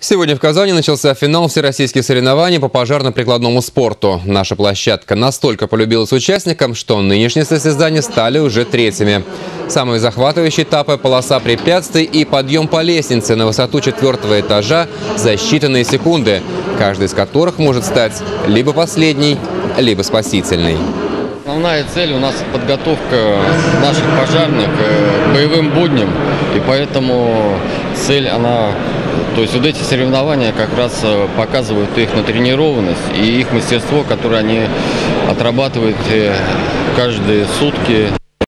Сегодня в Казани начался финал всероссийских соревнований по пожарно-прикладному спорту. Наша площадка настолько полюбилась участникам, что нынешние состязания стали уже третьими. Самые захватывающие этапы – полоса препятствий и подъем по лестнице на высоту четвертого этажа за считанные секунды, каждый из которых может стать либо последней, либо спасительной. Основная цель у нас подготовка наших пожарных к боевым будням, и поэтому цель, она, то есть вот эти соревнования как раз э, показывают их натренированность и их мастерство, которое они отрабатывают э, каждые сутки